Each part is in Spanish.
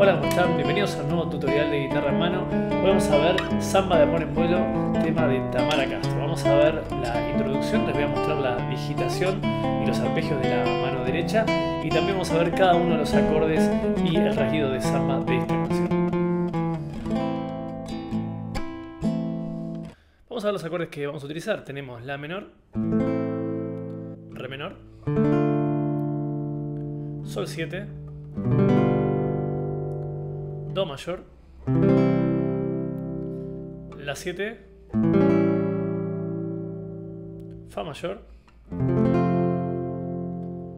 Hola, ¿cómo? Bienvenidos a un nuevo tutorial de guitarra en mano. Hoy vamos a ver Samba de Amor en Vuelo, tema de Tamara Castro. Vamos a ver la introducción, les voy a mostrar la digitación y los arpegios de la mano derecha y también vamos a ver cada uno de los acordes y el rasguido de samba de esta canción. Vamos a ver los acordes que vamos a utilizar. Tenemos La menor, Re menor, Sol 7, Do mayor, La 7, Fa mayor,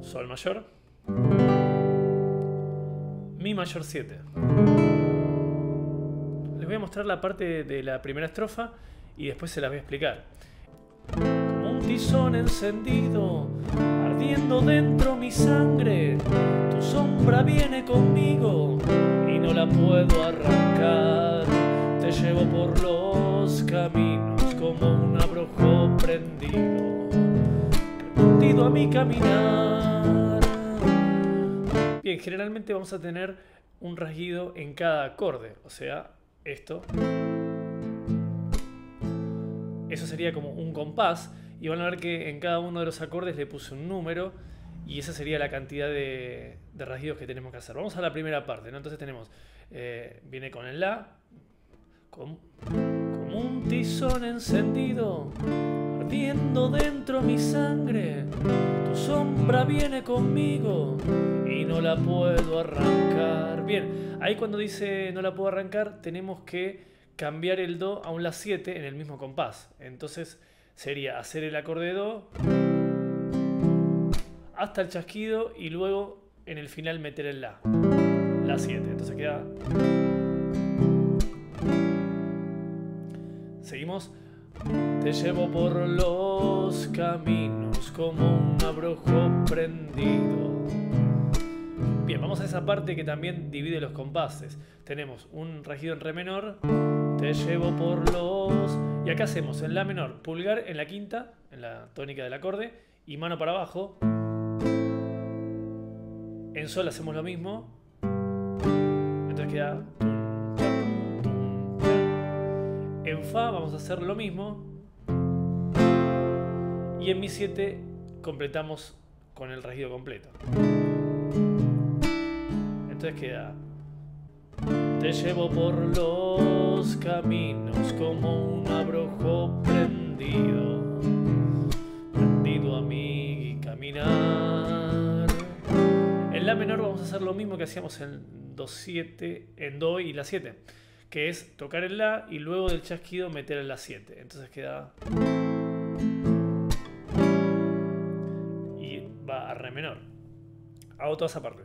Sol mayor, Mi mayor 7. Les voy a mostrar la parte de la primera estrofa y después se las voy a explicar. Como un tizón encendido, ardiendo dentro mi sangre, tu sombra viene conmigo no la puedo arrancar. Te llevo por los caminos como un abrojo prendido, prendido a mi caminar. Bien, generalmente vamos a tener un rasguido en cada acorde, o sea, esto. Eso sería como un compás y van a ver que en cada uno de los acordes le puse un número y esa sería la cantidad de, de que tenemos que hacer. Vamos a la primera parte, ¿no? Entonces tenemos, eh, viene con el La, como un tizón encendido, ardiendo dentro mi sangre, tu sombra viene conmigo y no la puedo arrancar. Bien, ahí cuando dice no la puedo arrancar, tenemos que cambiar el Do a un La 7 en el mismo compás. Entonces sería hacer el acorde de Do hasta el chasquido y luego en el final meter el La. La 7. Entonces queda... Seguimos. Te llevo por los caminos como un abrojo prendido. Bien, vamos a esa parte que también divide los compases. Tenemos un regido en re menor, te llevo por los... Y acá hacemos en la menor, pulgar en la quinta, en la tónica del acorde, y mano para abajo. En sol hacemos lo mismo. Entonces queda... En fa vamos a hacer lo mismo. Y en mi 7 completamos con el regido completo. Entonces queda... Te llevo por los caminos como un abrojo prendido, prendido a mi caminar. En la menor vamos a hacer lo mismo que hacíamos en do 7, en do y la 7, que es tocar el la y luego del chasquido meter el la 7. Entonces queda y va a re menor. Hago toda esa parte.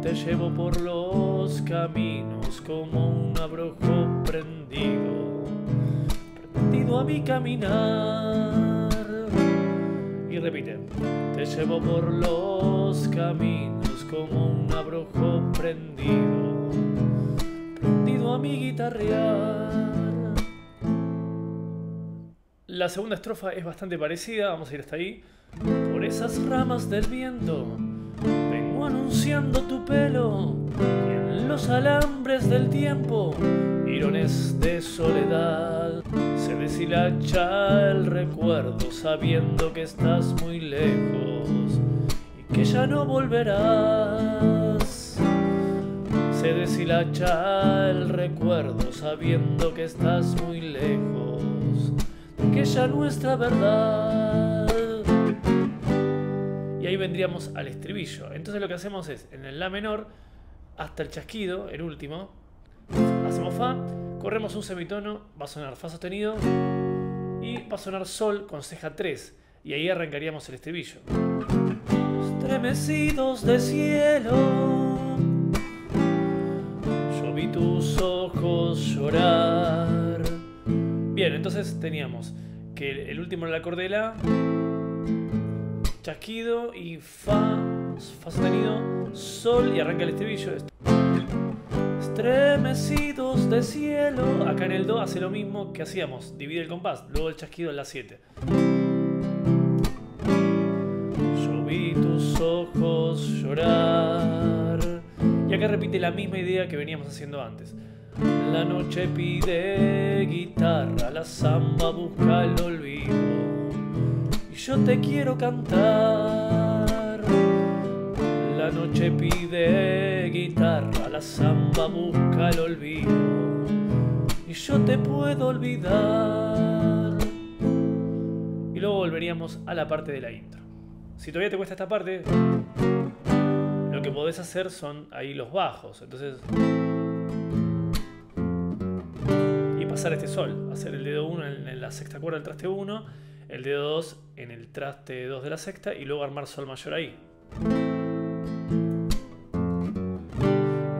Te llevo por los caminos como un abrojo prendido, prendido a mi caminar. Repite, te llevo por los caminos como un abrojo prendido, prendido a mi guitarrear. La segunda estrofa es bastante parecida, vamos a ir hasta ahí. Por esas ramas del viento Anunciando tu pelo y en los alambres del tiempo, irones de soledad, se deshilacha el recuerdo sabiendo que estás muy lejos y que ya no volverás. Se deshilacha el recuerdo sabiendo que estás muy lejos, que ya nuestra verdad y ahí vendríamos al estribillo. Entonces lo que hacemos es, en el La menor, hasta el chasquido, el último, hacemos Fa, corremos un semitono, va a sonar Fa sostenido y va a sonar Sol con ceja 3. Y ahí arrancaríamos el estribillo. Estremecidos de cielo, yo vi tus ojos llorar. Bien, entonces teníamos que el último era el acorde de La, chasquido y fa, fa sostenido, sol y arranca el estribillo. Estremecidos de cielo. Acá en el do hace lo mismo que hacíamos, divide el compás, luego el chasquido en la 7. Yo vi tus ojos llorar Y acá repite la misma idea que veníamos haciendo antes. La noche pide guitarra, la samba busca el olvido. Y yo te quiero cantar. La noche pide guitarra, la samba busca el olvido. Y yo te puedo olvidar. Y luego volveríamos a la parte de la intro. Si todavía te cuesta esta parte, lo que podés hacer son ahí los bajos. Entonces pasar este sol, hacer el dedo 1 en, la sexta cuerda del traste 1, el dedo 2 en el traste 2 de la sexta y luego armar sol mayor ahí.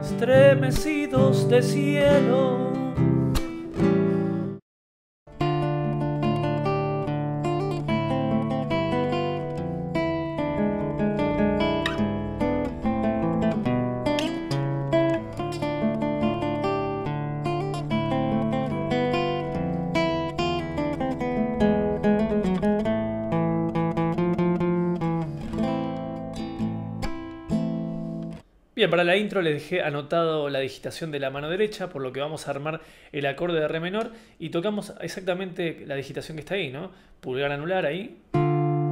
Estremecidos de cielo Bien, para la intro les dejé anotado la digitación de la mano derecha, por lo que vamos a armar el acorde de re menor y tocamos exactamente la digitación que está ahí, ¿no? Pulgar anular ahí,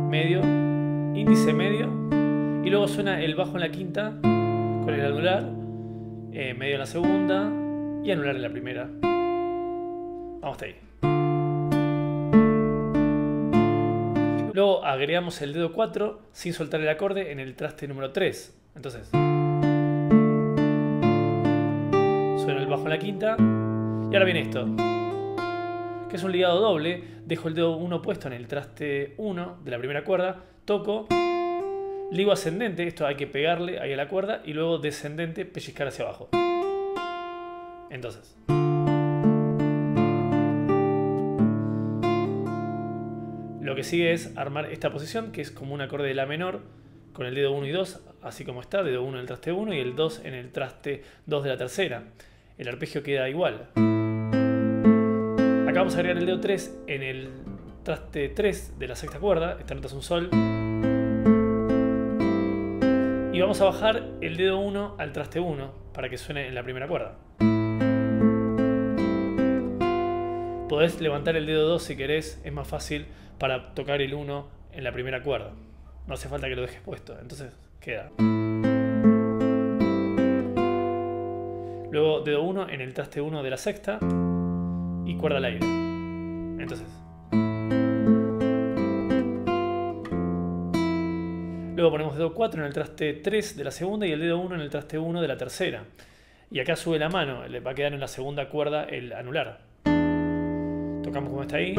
medio, índice medio, y luego suena el bajo en la quinta con el anular, eh, medio en la segunda y anular en la primera. Vamos hasta ahí. Luego agregamos el dedo 4 sin soltar el acorde en el traste número 3. Entonces... la quinta. Y ahora viene esto, que es un ligado doble. Dejo el dedo 1 puesto en el traste 1 de la primera cuerda, toco, ligo ascendente, esto hay que pegarle ahí a la cuerda, y luego descendente, pellizcar hacia abajo. Entonces. Lo que sigue es armar esta posición, que es como un acorde de La menor, con el dedo 1 y 2, así como está, dedo 1 en el traste 1 y el 2 en el traste 2 de la tercera el arpegio queda igual. Acá vamos a agregar el dedo 3 en el traste 3 de la sexta cuerda, esta nota es un sol. Y vamos a bajar el dedo 1 al traste 1 para que suene en la primera cuerda. Podés levantar el dedo 2 si querés, es más fácil para tocar el 1 en la primera cuerda. No hace falta que lo dejes puesto, entonces queda. Luego dedo 1 en el traste 1 de la sexta y cuerda al aire. Entonces. Luego ponemos dedo 4 en el traste 3 de la segunda y el dedo 1 en el traste 1 de la tercera. Y acá sube la mano, le va a quedar en la segunda cuerda el anular. Tocamos como está ahí.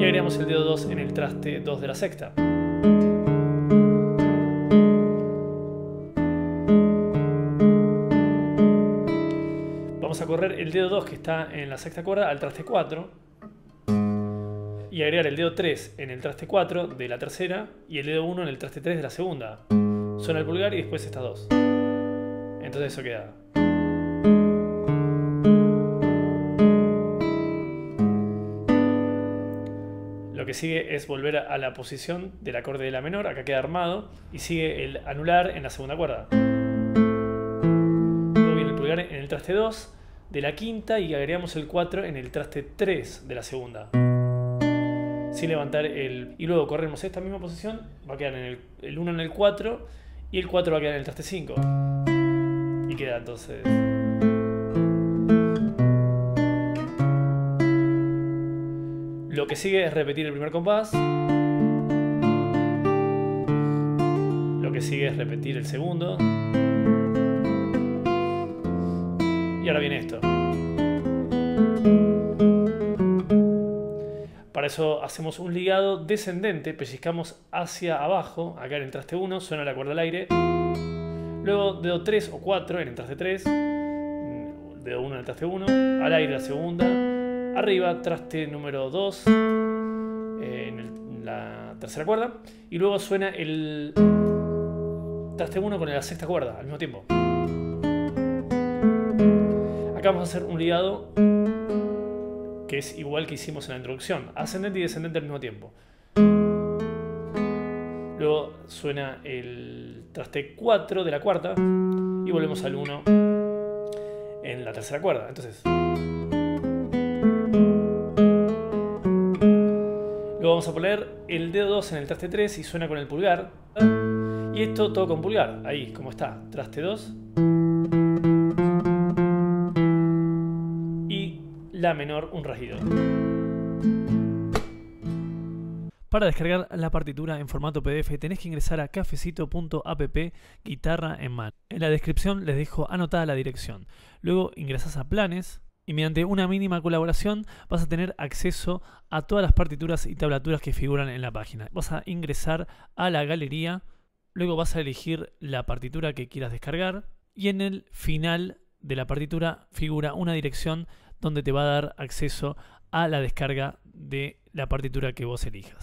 Y agregamos el dedo 2 en el traste 2 de la sexta. Correr el dedo 2 que está en la sexta cuerda al traste 4 y agregar el dedo 3 en el traste 4 de la tercera y el dedo 1 en el traste 3 de la segunda. Suena el pulgar y después estas dos. Entonces eso queda. Lo que sigue es volver a la posición del acorde de la menor, acá queda armado, y sigue el anular en la segunda cuerda. Luego viene el pulgar en el traste 2, de la quinta y agregamos el 4 en el traste 3 de la segunda. Sin levantar el... Y luego corremos esta misma posición, va a quedar en el, 1 en el 4 y el 4 va a quedar en el traste 5. Y queda entonces... Lo que sigue es repetir el primer compás. Lo que sigue es repetir el segundo. Y ahora viene esto. Para eso hacemos un ligado descendente, pellizcamos hacia abajo, acá en el traste 1, suena la cuerda al aire. Luego dedo 3 o 4 en el traste 3, dedo 1 en el traste 1, al aire la segunda, arriba traste número 2 eh, en la tercera cuerda y luego suena el traste 1 con la sexta cuerda al mismo tiempo vamos a hacer un ligado que es igual que hicimos en la introducción, ascendente y descendente al mismo tiempo. Luego suena el traste 4 de la cuarta y volvemos al 1 en la tercera cuerda. Entonces. Luego vamos a poner el dedo 2 en el traste 3 y suena con el pulgar. Y esto todo con pulgar, ahí, como está. Traste 2. Menor, un rasguido. Para descargar la partitura en formato PDF tenés que ingresar a cafecito.app guitarra en mano. En la descripción les dejo anotada la dirección. Luego ingresas a planes y mediante una mínima colaboración vas a tener acceso a todas las partituras y tablaturas que figuran en la página. Vas a ingresar a la galería, luego vas a elegir la partitura que quieras descargar y en el final de la partitura figura una dirección donde te va a dar acceso a la descarga de la partitura que vos elijas.